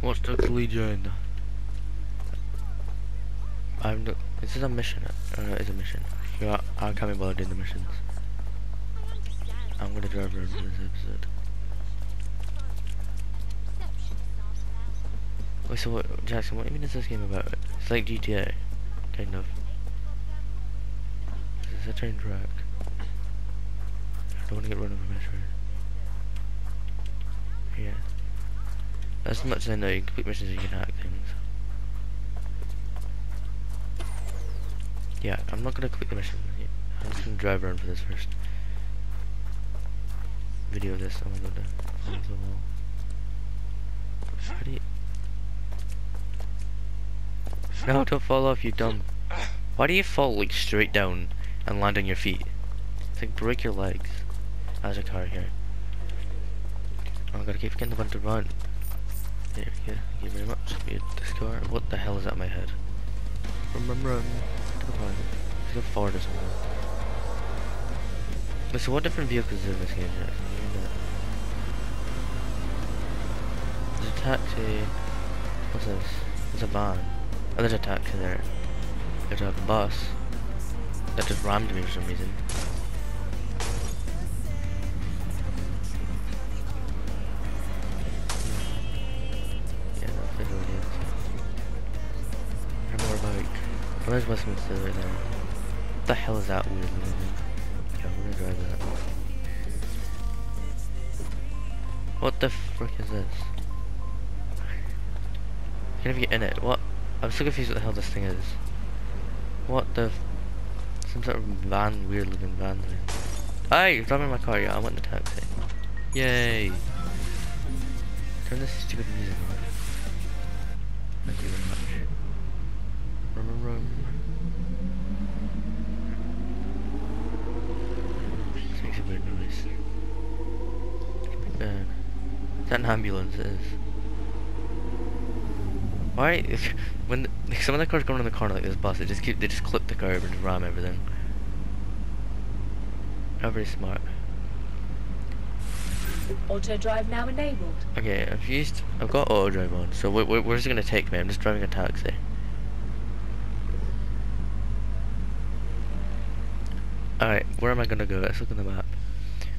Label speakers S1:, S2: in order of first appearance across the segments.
S1: Watch Dogs Legion. I'm this is a mission. Uh, it's a mission. Know, I can't be bothered doing the missions. I'm gonna drive around for this episode. Wait, so what, Jackson, what even is this game about? It's like GTA, kind of. This is a train track. I don't want to get run over by train. As much as I know, you can complete missions and you can hack things. Yeah, I'm not gonna complete the mission. I'm just gonna drive around for this first. Video of this. Oh I'm gonna go to the wall. How do you... No, don't fall off, you dumb. Why do you fall like straight down and land on your feet? It's like break your legs. There's a car here. Oh, I gotta keep getting the one to run. There we go. Thank you very much. Get this car. What the hell is at my head? Run, run, run. Come on. Let's go forward or something. So what different vehicles are in this game? There's a taxi. What's this? There's a van. Oh, there's a taxi there. There's a bus. That just rammed me for some reason. Where's Westminster right there? What the hell is that weird little thing? Yeah, we're gonna drive that. What the frick is this? I can't even get in it. What? I'm so confused what the hell this thing is. What the? F some sort of van, weird looking van thing. Hey, you're driving my car. Yeah, I want the taxi. Yay! Turn this stupid music on. Thank you very much. Rum, rum, rum. This makes a weird noise. Uh, is that an ambulance? It is. Why? If, when the, some of the cars going on the corner like this bus, they just keep they just clip the curb and ram everything. Not very smart.
S2: Auto drive now enabled.
S1: Okay, I've used I've got auto drive on. So wh wh where's it gonna take me? I'm just driving a taxi. Alright, where am I gonna go? Let's look on the map.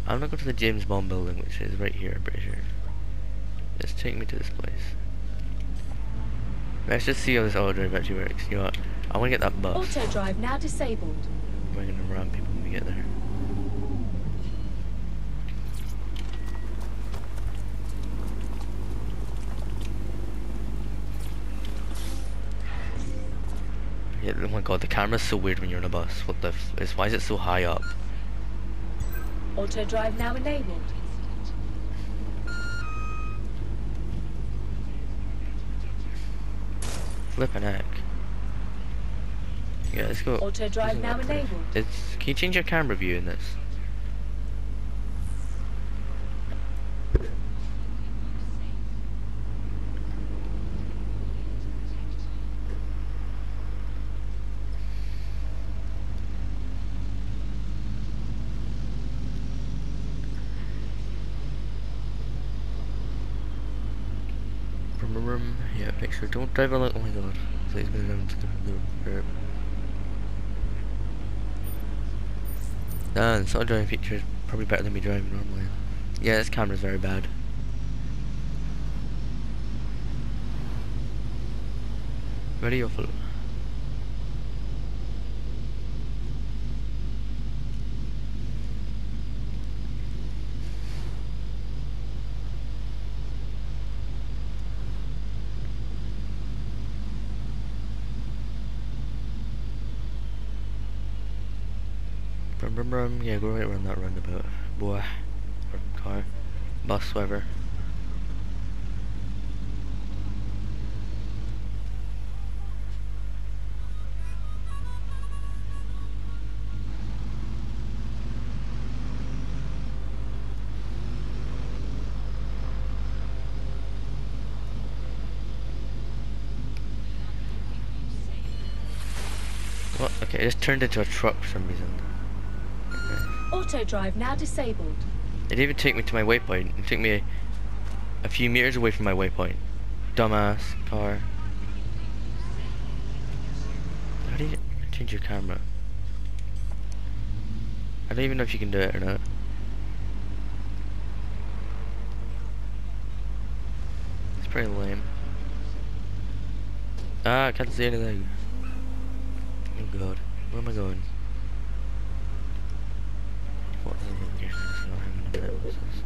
S1: I'm gonna go to the James Bond building, which is right here, I'm pretty sure. Let's take me to this place. Let's just see how this auto drive actually works. You know what? I wanna get that bus.
S2: Auto drive now disabled.
S1: We're gonna ram people when we get there. Yeah, oh my god, the camera's so weird when you're on a bus. What the f is why is it so high up?
S2: Auto drive now enabled.
S1: Flippin' heck. Yeah, let's go.
S2: Auto drive now enabled.
S1: It's can you change your camera view in this? Brum, brum. Yeah, make sure don't drive along. Oh my god, please go down to the, the curb. Nah, the driving feature is probably better than me driving normally. Yeah, this camera's very bad. Very awful. Brum brum brum. Yeah, go right around that roundabout. Boy. Or car. Bus, whatever. What? Okay, it just turned into a truck for some reason.
S2: Auto drive now disabled.
S1: It even take me to my waypoint. It took me a, a few meters away from my waypoint. dumbass car. How do you change your camera? I don't even know if you can do it or not. It's pretty lame. Ah, I can't see anything. Oh god, where am I going? What is it here? So hang on a minute, what's this? That's right, let's.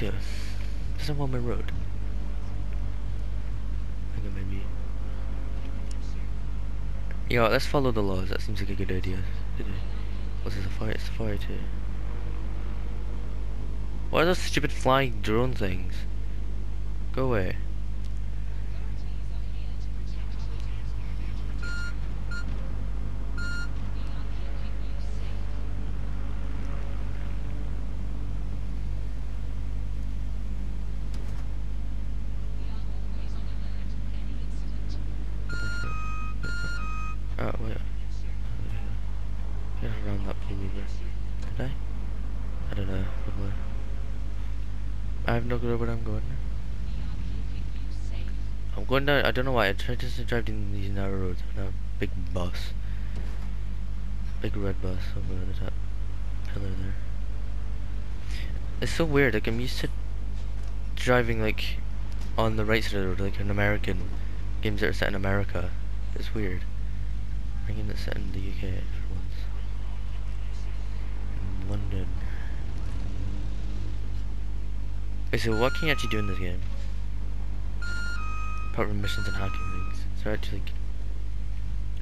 S1: This is a one-way road. I think. Yeah, let's follow the laws. That seems like a good idea. What's this? A fire? It's a fire too. What are those stupid flying drone things? Go away. Oh, wait. Yeah, around that blue river. Did I? I don't know, probably. I have no clue where I'm going. I'm going down, I don't know why, I tried to drive in these narrow roads a big bus. Big red bus over the top pillar there. It's so weird, like I'm used to driving like on the right side of the road, like in American games that are set in America. It's weird. I'm gonna set in the UK for once. London. Wait, so what can you actually do in this game? Apart from missions and hacking things. Is there actually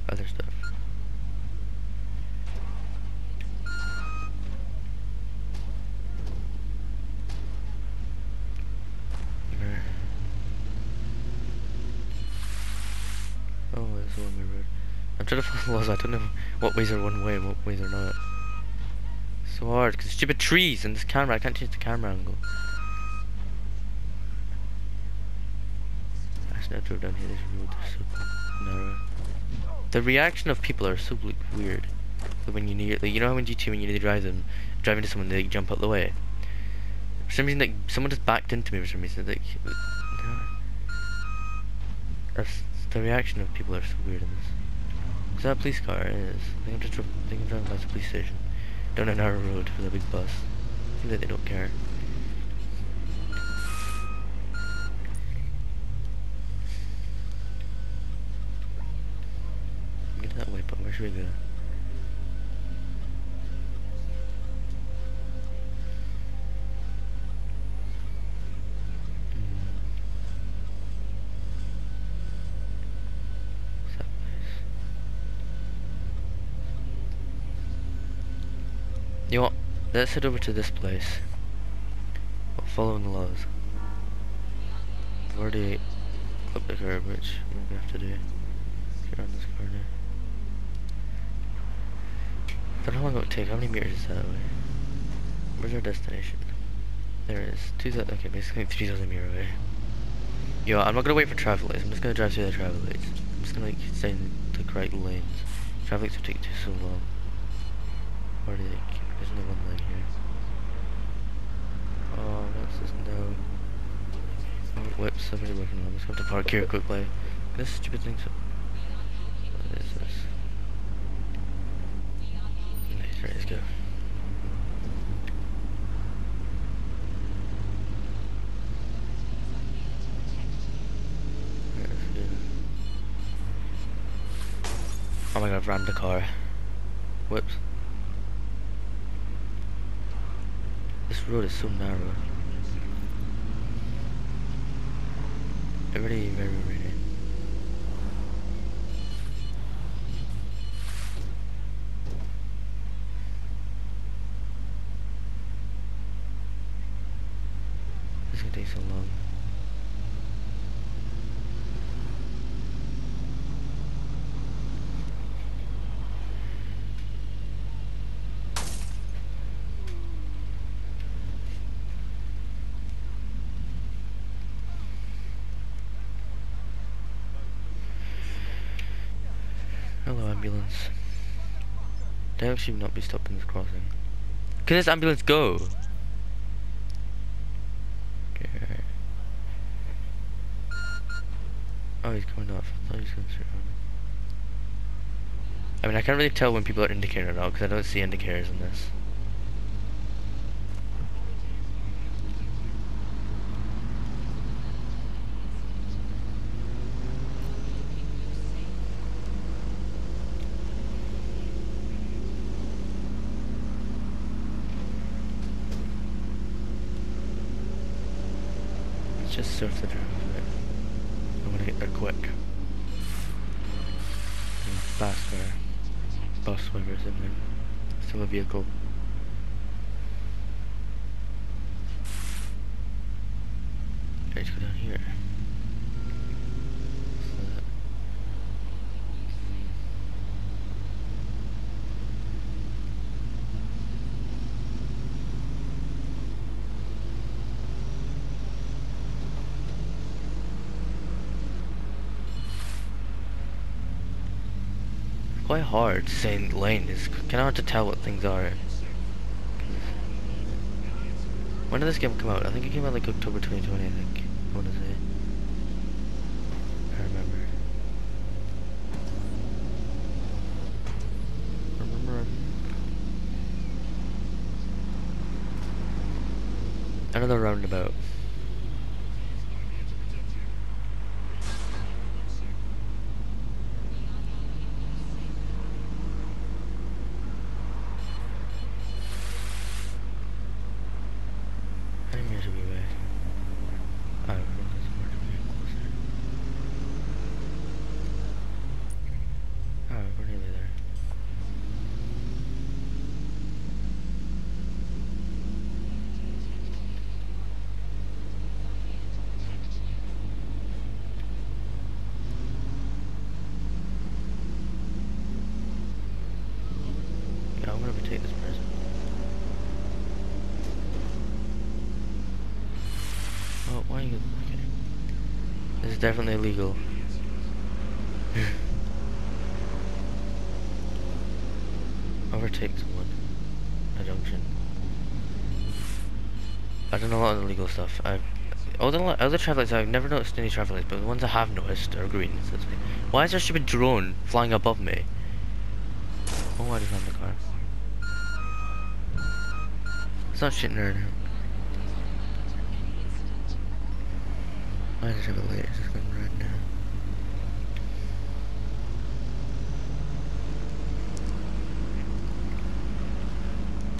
S1: other stuff? Follow. I don't know what ways are one way and what ways are not. so hard because stupid trees and this camera. I can't change the camera angle. Actually, I drove down here. This road is so narrow. The reaction of people are so weird. Like when you near, like you know how in GTA when you need to drive them, drive into someone, they like, jump out the way. For some reason, like someone just backed into me for some reason. Like, the reaction of people are so weird in this. Is that a police car? Is. Think I'm just dri- think I'm driving past the police station. Down a narrow road with a big bus. I that they don't care. Get that way, but where should we go? You? Let's head over to this place. While following the laws. I've already clipped the curb, which I'm gonna have to do. Get around this corner. How long it would take. How many meters is that away? Where's our destination? There it is. Two thousand. Okay, basically three thousand meter away. Yo, I'm not gonna wait for traffic lights. I'm just gonna drive through the traffic lights. I'm just gonna like stay in the correct lanes. Traffic lights will take too so long. Where do they? There's one here. Oh, what's this? No. Oh, whoops, somebody. I'm just going to park here quickly. This stupid thing. So what is this? Nice, right, let's go. Oh my god, I've rammed the car. Whoops. This road is so narrow. Very, very rainy. This is gonna take so long. ambulance. actually should not be stopping this crossing. Can this ambulance go? Okay. Oh, he's coming off. I thought he was going straight on. I mean, I can't really tell when people are indicating or not because I don't see indicators in this. Surf the drive. I want to get there quick. Bus whatever is in there. Still a vehicle. Okay, let's go down here. What's that? Quite hard saying lane. It's kind of hard to tell what things are. When did this game come out? I think it came out like October 2020, I think. I want to say. I remember. Remember. Another roundabout. How many meters are we away? I don't know. It's hard to be closer. Oh, we're nearly there. Yeah, I'm gonna take this person. Oh, why are you? Okay. This is definitely illegal. Overtake someone. A junction. I've done a lot of illegal stuff. I've all the other traffic lights I've never noticed any traffic lights, but the ones I have noticed are green. So. Why is there a stupid drone flying above me? Oh, I just found the car. It's not shitting around. I just have a light, it's just going right now.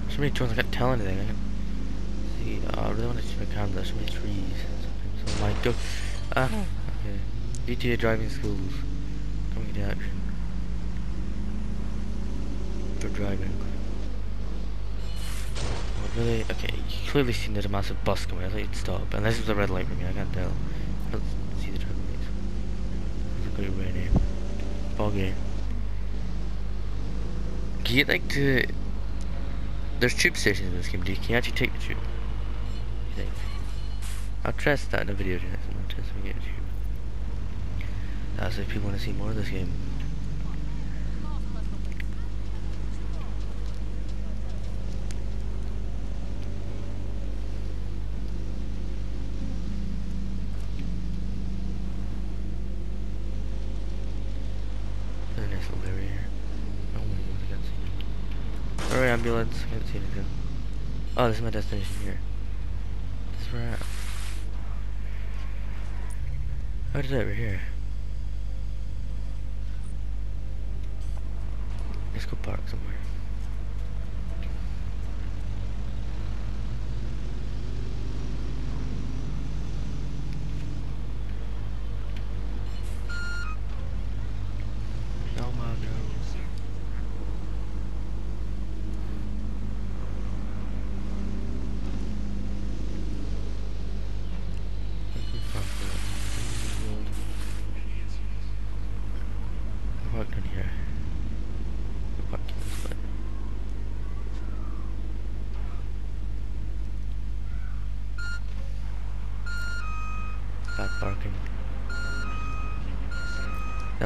S1: So many drones, I can't tell anything. I can see. Uh, I really want to see my camera. There's so many trees. So might go. Ah, okay. GTA driving schools coming into action. For driving. Oh, really? Okay, you clearly seen there's a massive bus coming. I thought you'd stop. Unless it's a red light for me, I can't tell. Let's see the traffic lights. Going rainy. Can you like to... There's tube stations in this game. Do you, can you actually take the tube? You think? I'll test that in a video get a tube. That's if people want to see more of this game. There's a nice little area here. Oh my god, I can't see anything. Alright, ambulance. I can't see anything. Oh, this is my destination here. This is where I am. How did over here? Let's go park somewhere.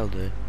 S1: That'll do.